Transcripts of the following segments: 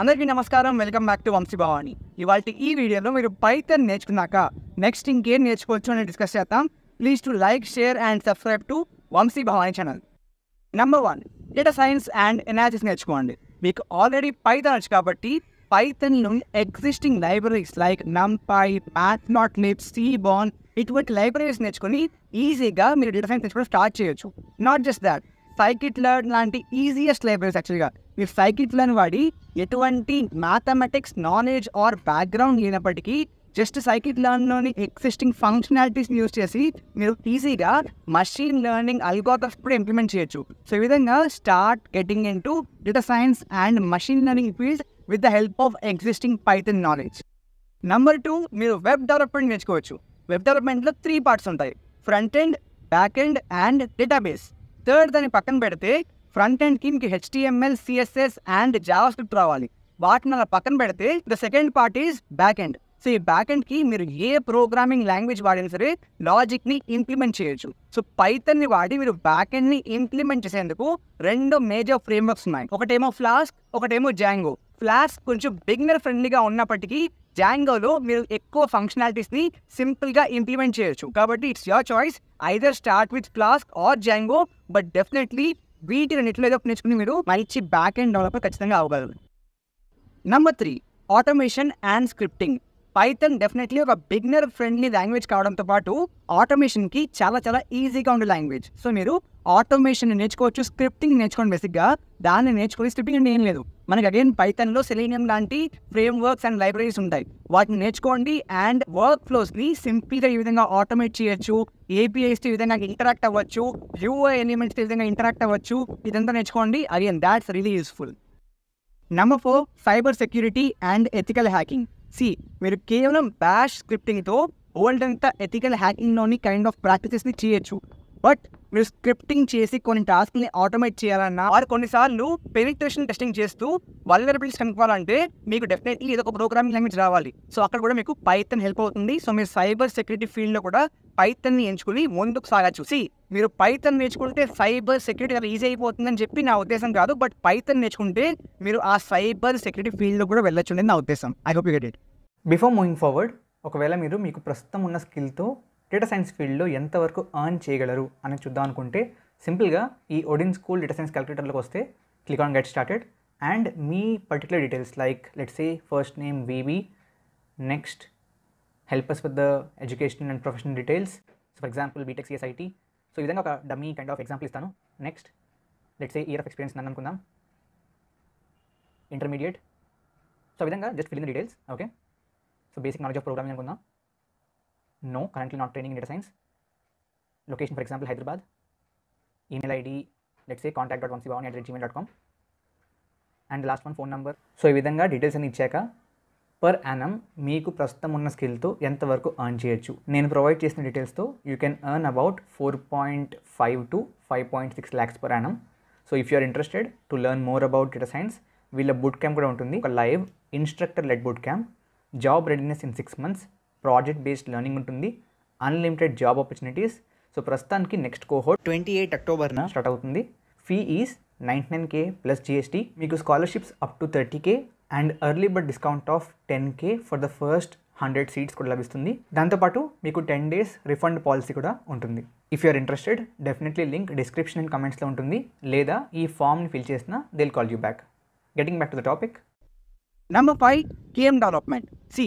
అందరికీ నమస్కారం. Welcome back to Vamshi Bhavani. ఇవాళ ఈ వీడియోలో మీరు పైథన్ నేర్చుకున్నాక నెక్స్ట్ ఇంకేం నేర్చుకోవచ్చు అని డిస్కస్ చేద్దాం. Please do like share and subscribe to Vamshi Bhavani channel number one data science and analysis నేర్చుకోండి. మీకు ఆల్రెడీ పైథన్ వచ్చు కాబట్టి పైథన్లో existing libraries like NumPy matplotlib seaborn ఇటువంటి లైబ్రరీస్ నేర్చుకొని ఈజీగా మీరు డేటా సైన్స్ నేర్చుకోవడం స్టార్ట్ చేయొచ్చు. Not just that scikit learn లాంటి ఈజియెస్ట్ లైబ్రరీస్ యాక్చువల్గా మీరు సైకిట్ లర్న్ వాడి ఎటువంటి మ్యాథమెటిక్స్ నాలెడ్జ్ ఆర్ బ్యాక్గ్రౌండ్ లేనప్పటికీ జస్ట్ సైకిట్ లర్న్లోని ఎగ్జిస్టింగ్ ఫంక్షనాలిటీస్ని యూస్ చేసి మీరు ఈజీగా మషిన్ లెర్నింగ్ అల్గోథమ్స్ కూడా ఇంప్లిమెంట్ చేయొచ్చు. సో ఈ విధంగా start getting into data science and machine learning field with the help of existing Python knowledge number two మీరు వెబ్ డెవలప్మెంట్ నేర్చుకోవచ్చు. వెబ్ డెవలప్మెంట్లో త్రీ పార్ట్స్ ఉంటాయి. Front end back end and database third దాన్ని పక్కన పెడితే front ఎండ్కి మీకు HTML CSS and JavaScript రావాలి. వాటిని అలా పక్కన పెడితే the second part is back end. So ఈ బ్యాక్ ఎండ్కి మీరు ఏ ప్రోగ్రామింగ్ లాంగ్వేజ్ వాడినా సరే లాజిక్ని ఇంప్లిమెంట్ చేయొచ్చు. సో పైథన్ని వాడి మీరు బ్యాక్ ఎండ్ని ఇంప్లిమెంట్ చేసేందుకు రెండు మేజర్ ఫ్రేమ్వర్క్స్ ఉన్నాయి. ఒకటేమో ఫ్లాస్క్ ఒకటేమో జాంగో ఫ్లాస్క్ కొంచెం బిగినర్ ఫ్రెండ్లీగా ఉన్నప్పటికీ జాంగోలో మీరు ఎక్కువ ఫంక్షనాలిటీస్ని సింపుల్గా ఇంప్లిమెంట్ చేయొచ్చు. కాబట్టి it's your choice either start with Flask or Django but definitely వీటి రెండింటిలో ఏదో నేర్చుకుని మీరు మంచి బ్యాక్ అండ్ డెవలపర్ ఖచ్చితంగా అవ్వగలరు. Number three automation and scripting Python definitely ఒక బిగినర్ ఫ్రెండ్లీ లాంగ్వేజ్ కావడంతో పాటు ఆటోమేషన్కి చాలా చాలా ఈజీగా ఉండే లాంగ్వేజ్ సో మీరు ఆటోమేషన్ నేర్చుకోవచ్చు స్క్రిప్టింగ్ నేర్చుకోండి బేసిక్గా. దాన్ని నేర్చుకొని స్క్రిప్టింగ్ అంటే ఏం లేదు. మనకి అగైన్ పైథన్లో సెలీనియం లాంటి ఫ్రేమ్ వర్క్స్ అండ్ లైబ్రరీస్ ఉంటాయి. వాటిని నేర్చుకోండి అండ్ వర్క్ ఫ్లోస్ని సింపుల్గా ఈ విధంగా ఆటోమేట్ చేయొచ్చు. ఏపీఐస్ ఈ విధంగా ఇంటరాక్ట్ అవ్వచ్చు. యూఐ ఎలిమెంట్స్ ఈ విధంగా ఇంటరాక్ట్ అవ్వచ్చు. ఇదంతా నేర్చుకోండి. Again that's really useful number four cyber security and ethical hacking C మీరు కేవలం బ్యాష్ స్క్రిప్టింగ్తో ఓల్డ్ అంతా ఎథికల్ హ్యాకింగ్లోని కైండ్ ఆఫ్ ప్రాక్టీసెస్ని చేయొచ్చు. బట్ మీరు స్క్రిప్టింగ్ చేసి కొన్ని టాస్క్ని ఆటోమేట్ చేయాలన్నా వారు కొన్నిసార్లు పెనిట్రేషన్ టెస్టింగ్ చేస్తూ వల్నరబిలిటీస్ కనుక్కోవాలంటే మీకు డెఫినెట్లీ ఏదో ఒక ప్రోగ్రామింగ్ లాంగ్వేజ్ రావాలి. సో అక్కడ కూడా మీకు పైథన్ హెల్ప్ అవుతుంది. సో మీరు సైబర్ సెక్యూరిటీ ఫీల్డ్లో కూడా పైథన్ని ఎంచుకుని ముందుకు సాగచ్చు సి మీరు పైథన్ నేర్చుకుంటే సైబర్ సెక్యూరిటీ చాలా ఈజీ అయిపోతుందని చెప్పి నా ఉద్దేశం కాదు. బట్ పైథన్ నేర్చుకుంటే మీరు ఆ సైబర్ సెక్యూరిటీ ఫీల్డ్లో కూడా వెళ్ళొచ్చు అనేది నా ఉద్దేశం. I hope you get it before moving forward ఒకవేళ మీరు మీకు ప్రస్తుతం ఉన్న స్కిల్తో డేటా సైన్స్ ఫీల్డ్లో ఎంతవరకు ఎర్న్ చేయగలరు అని చూద్దాం అనుకుంటే సింపుల్గా ఈ ఒడిన్ స్కూల్ డేటా సైన్స్ క్యాలిక్యులేటర్లోకి వస్తే click on get started and me particular details like let say first name V B next help us with the education and professional details for example B Tech CSIT so ఈ విధంగా ఒక dummy kind of example ఇస్తాను. Next let say year of experience నన్ను అనుకుందాం. Intermediate so ఈ విధంగా just filling details okay so basic knowledge of programming అనుకుందాం. No currently not training in data science location for example Hyderabad email ID let's a contact dot Vamshi Bhavani at Gmail dot com and last one phone number so ఈ విధంగా details అన్ని ఇచ్చాక per annum మీకు ప్రస్తుతం ఉన్న స్కిల్తో ఎంతవరకు earn చేయొచ్చు. నేను ప్రొవైడ్ చేసిన డీటెయిల్స్తో you can earn about four point five to five point six lakhs per annum so if you are interested to learn more about data science వీళ్ళ బుట్ క్యాంప్ కూడా ఉంటుంది. ఒక live instructor led boot camp job readiness in six months project based learning ఉంటుంది. Unlimited job opportunities so ప్రస్తుతానికి next cohort twenty eight అక్టోబర్న start అవుతుంది. Fee is ninety nine K plus GST మీకు scholarships up to thirty K and early bird discount of ten K for the first hundred seats కూడా లభిస్తుంది. దాంతోపాటు మీకు ten days refund policy కూడా ఉంటుంది. If you're interested definitely link description and కమెంట్స్లో ఉంటుంది. లేదా ఈ ఫామ్ని ఫిల్ చేసిన we'll call you back getting back to the topic number five game development see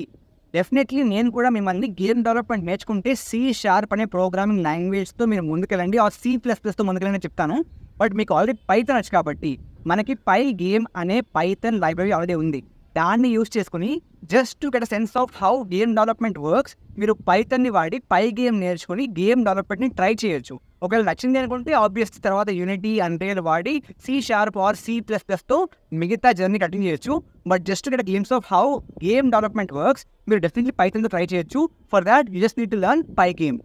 definitely నేను కూడా మిమ్మల్ని గేమ్ డెవలప్మెంట్ నేర్చుకుంటే సి షార్ప్ అనే ప్రోగ్రామింగ్ లాంగ్వేజ్తో మీరు ముందుకెళ్ళండి. ఆ సి ప్లస్ ప్లస్తో ముందుకెళ్ళని చెప్తాను. బట్ మీకు ఆల్రెడీ పైథన్ వచ్చు కాబట్టి మనకి పై గేమ్ అనే పైథన్ లైబ్రరీ ఆల్రెడీ ఉంది. దాన్ని యూజ్ చేసుకుని just to get a sense of how game development works మీరు పైతన్ని వాడి పై గేమ్ నేర్చుకుని గేమ్ డెవలప్మెంట్ని ట్రై చేయొచ్చు. ఒకవేళ నచ్చింది అనుకుంటే ఆబ్వియస్ తర్వాత యూనిటీ అండ్రియల్ వాడి C sharp or C plus ప్లస్తో మిగతా జర్నీ కంటిన్యూ చేయొచ్చు. But just get games of how game development works మీరు డెఫినెట్లీ పైతన్తో ట్రై చేయొచ్చు. For that you just need to learn Pygame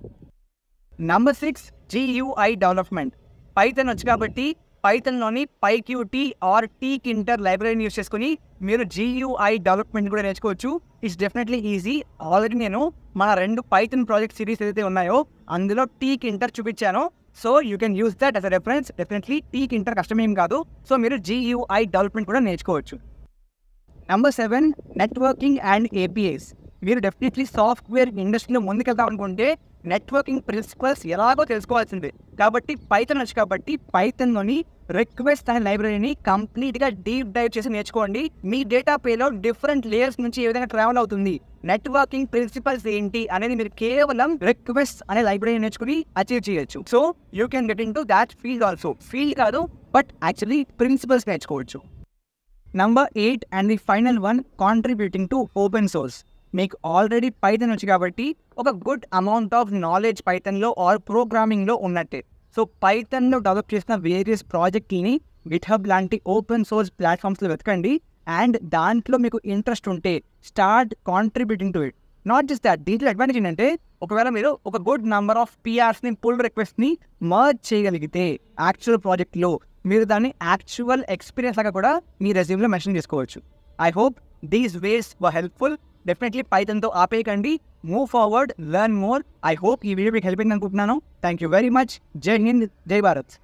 number six GUI development Python వచ్చు కాబట్టి పైథన్లోని PyQt or Tkinter లైబ్రరీని use చేసుకుని మీరు జీయూఐ డెవలప్మెంట్ కూడా నేర్చుకోవచ్చు. ఇట్స్ డెఫినెట్లీ ఈజీ ఆల్రెడీ నేను మన రెండు పైథన్ ప్రాజెక్ట్ సిరీస్ ఏదైతే ఉన్నాయో అందులో టీ ఇంటర్ చూపించాను. So you can use that as a reference definitely Tkinter కష్టమేం కాదు. సో మీరు జీయూఐ డెవలప్మెంట్ కూడా నేర్చుకోవచ్చు. Number seven networking and APIs మీరు డెఫినెట్లీ సాఫ్ట్వేర్ ఇండస్ట్రీలో ముందుకెళ్తాం అనుకుంటే నెట్వర్కింగ్ ప్రిన్సిపల్స్ ఎలాగో తెలుసుకోవాల్సిందే. కాబట్టి పైథన్ వచ్చు కాబట్టి పైథన్లోని రిక్వెస్ట్ అనే లైబ్రరీని కంప్లీట్గా డీప్ డైవ్ చేసి నేర్చుకోండి. మీ డేటా పేలో డిఫరెంట్ లేయర్స్ నుంచి ఏ విధంగా ట్రావెల్ అవుతుంది నెట్వర్కింగ్ ప్రిన్సిపల్స్ ఏంటి అనేది మీరు కేవలం రిక్వెస్ట్ అనే లైబ్రరీ నేర్చుకుని అచీవ్ చేయొచ్చు. So you can get into that field also. Field కాదు బట్ యాక్చువల్లీ ప్రిన్సిపల్స్ నేర్చుకోవచ్చు. Number eight and the final one contributing to open source. మీకు ఆల్రెడీ పైథన్ వచ్చి కాబట్టి ఒక గుడ్ అమౌంట్ ఆఫ్ నాలెడ్జ్ పైథన్లో ఆర్ ప్రోగ్రామింగ్లో ఉన్నట్టే. సో పైథన్లో డెవలప్ చేసిన వేరియస్ ప్రాజెక్ట్ని గిట్హబ్ లాంటి ఓపెన్ సోర్స్ ప్లాట్ఫామ్స్లో వెతకండి. అండ్ దాంట్లో మీకు ఇంట్రెస్ట్ ఉంటే start contributing to it not just that దీంట్లో అడ్వాంటేజ్ ఏంటంటే ఒకవేళ మీరు ఒక గుడ్ నంబర్ ఆఫ్ పిఆర్స్ని పుల్ రిక్వెస్ట్ని మర్జ్ చేయగలిగితే యాక్చువల్ ప్రాజెక్ట్లో మీరు దాన్ని యాక్చువల్ ఎక్స్పీరియన్స్ లాగా కూడా మీ రెజ్యూమ్లో మెన్షన్ చేసుకోవచ్చు. I hope these ways were helpful definitely పైథన్తో ఆపేయకండి. Move forward learn more I hope ఈ వీడియో మీకు హెల్ప్ అయింది అనుకుంటున్నాను. థ్యాంక్ యూ వెరీ మచ్ జై హింద్ జై భారత్